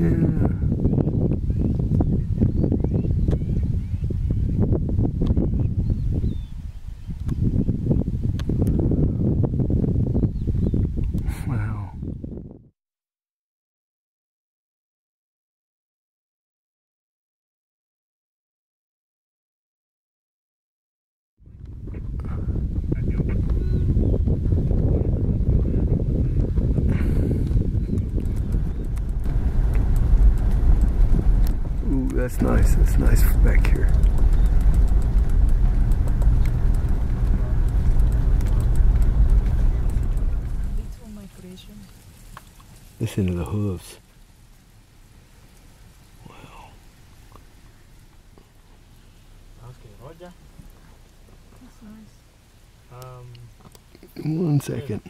嗯。That's nice. That's nice back here. Listen to the hooves. Okay, Roger. That's nice. Um, One second.